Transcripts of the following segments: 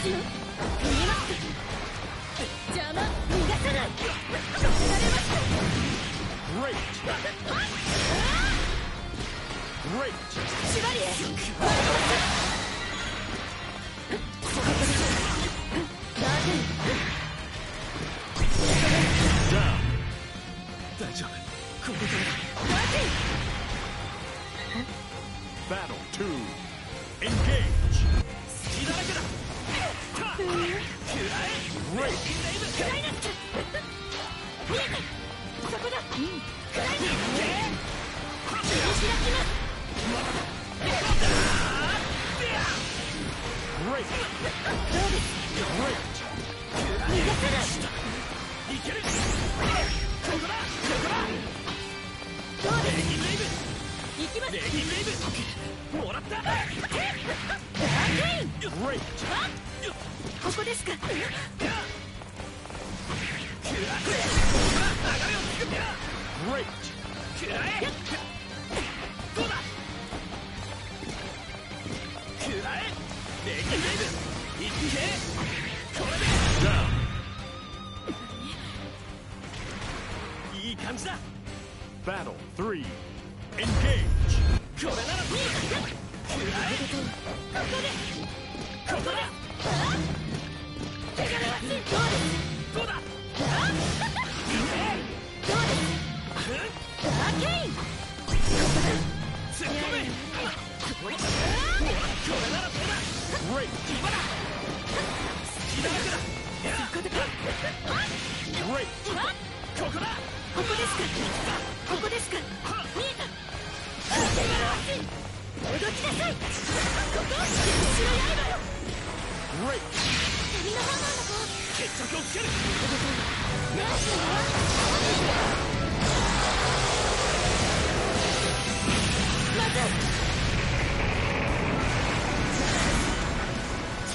ちよ逃げますイチレ great.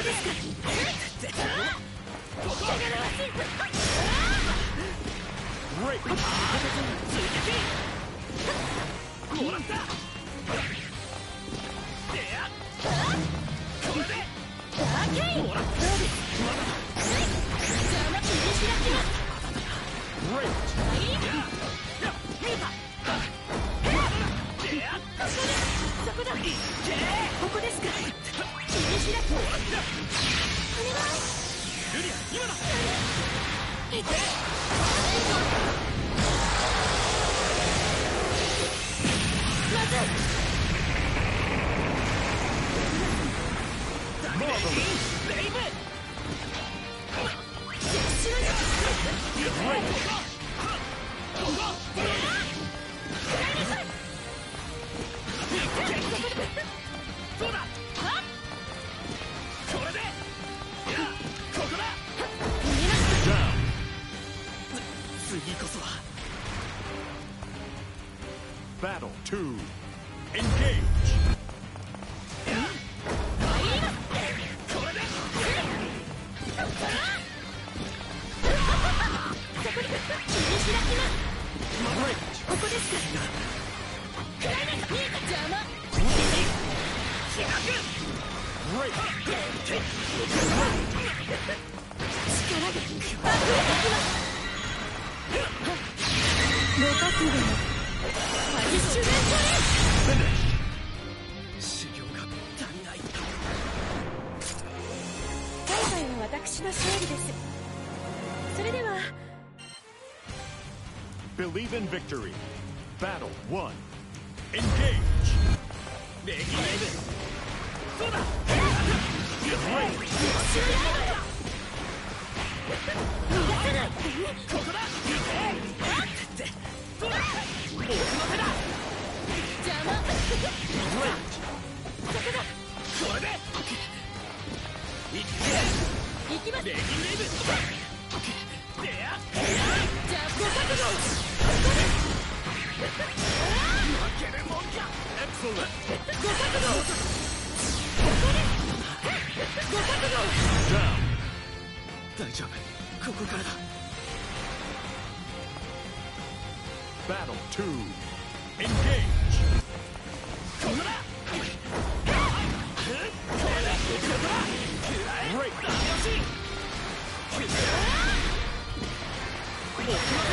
こですか？いてけもらった Take that! Battle 2. Engage! それでは Believe in victory Battle Engage きます大丈夫ここからだ Battle two. Engage. ここだ Great. ダメ押し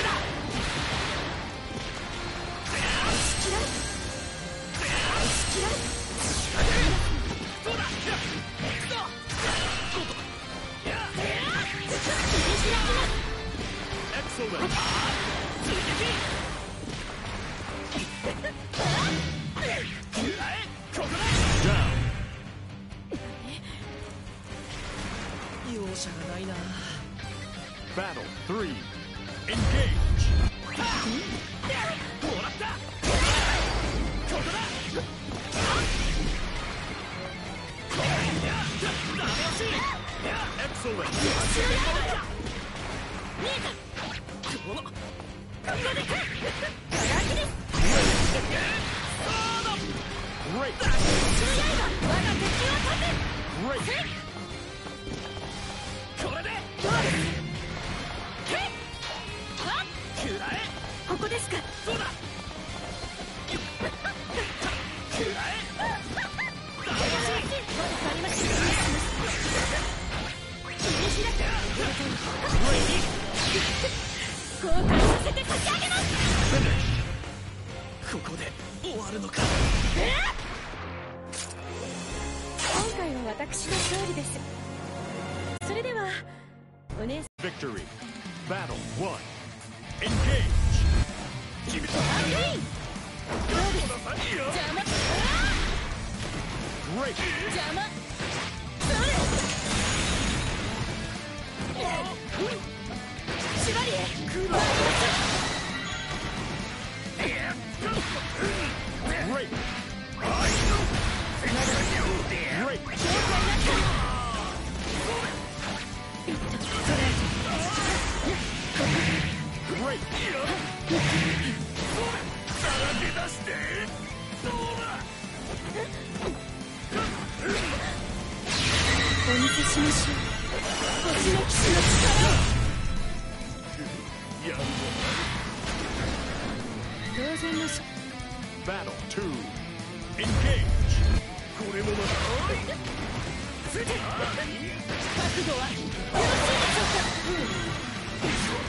私の勝利ですそれではお姉さ Victory. Battle one. Engage. 決めたんどうです邪魔.邪魔それ縛りへ Battle two. Engage. これもまだ覚悟はよろしいでしょうか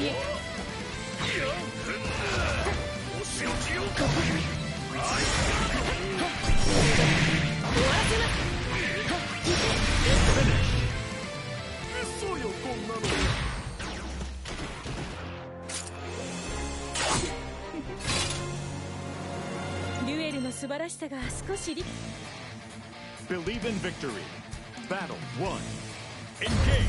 デュエルの素晴らしさが少し理 Believe in victory. Battle one. Engage.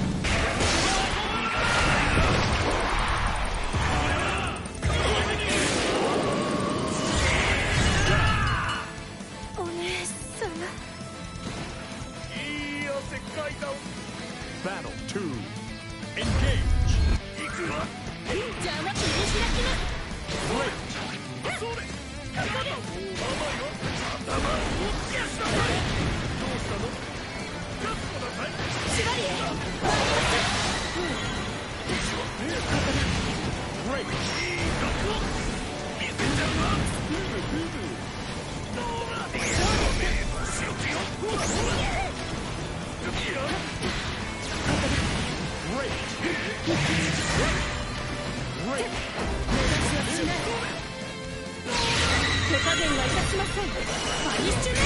目立ちはしない手加減はいたしませんバニッシュメン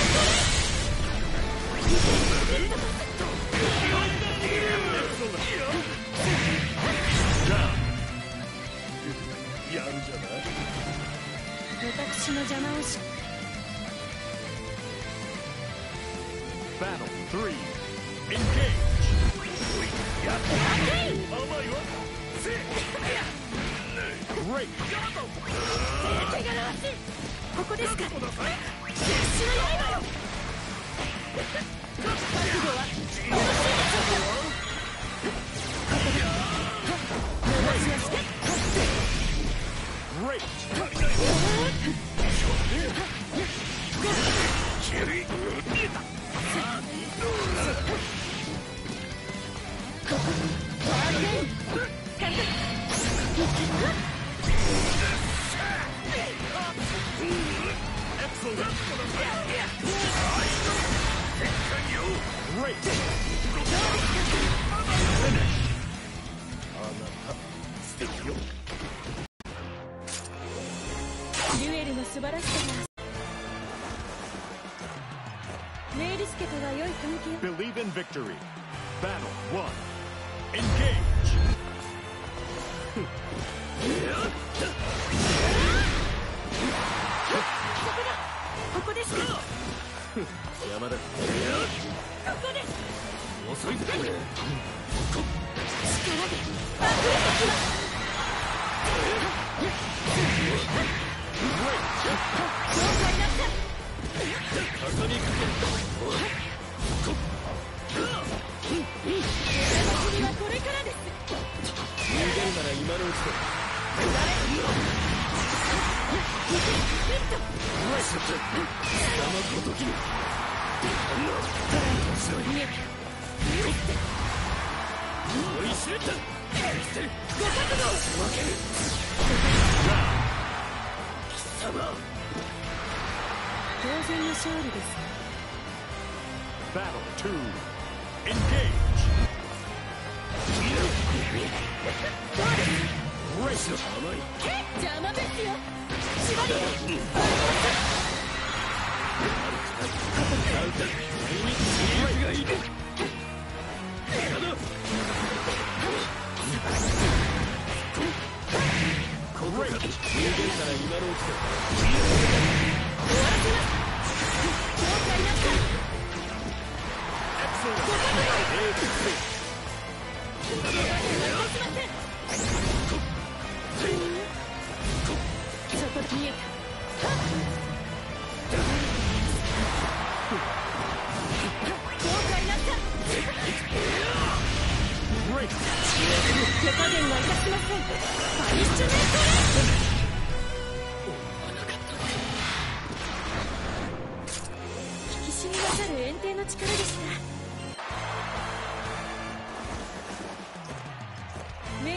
やるじゃない私の邪魔をし Battle 3 Engage. 甘いわせ Great 手がらわしここですか。決死の刃よ覚悟はよろしいでしょうかここで戻しましてデュエルの素晴らしさが。メイルスケとは良い関係。を Believe in victory. Battle 1 Engage. ここですか山田ここです遅いぞ力で爆撃はどうかいなさい Battle 2 Engage. 甘い邪魔ですよ縛りがいいここか逃げるなら今のうちだどうかいなさい Excellent しませんそこで見えた引き締めなさる炎帝の力でした。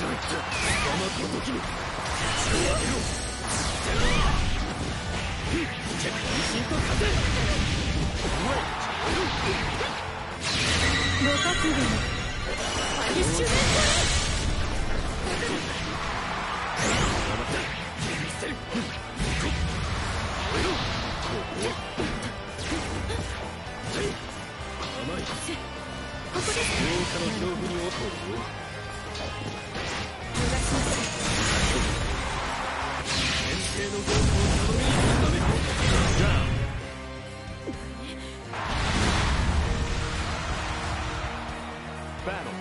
縛りへ山田ここですかなるほど見えダーケン見え山ごときにご覚悟にバニッシュメン甘いここです。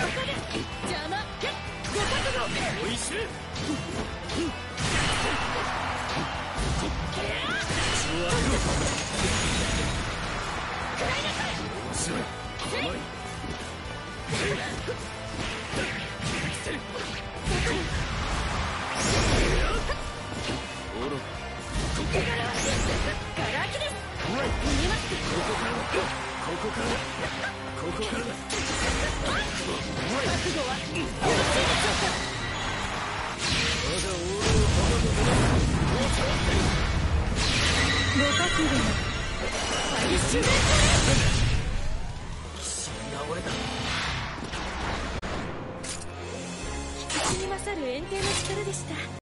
ここからここからここから勝る炎帝の力でした。